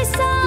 always so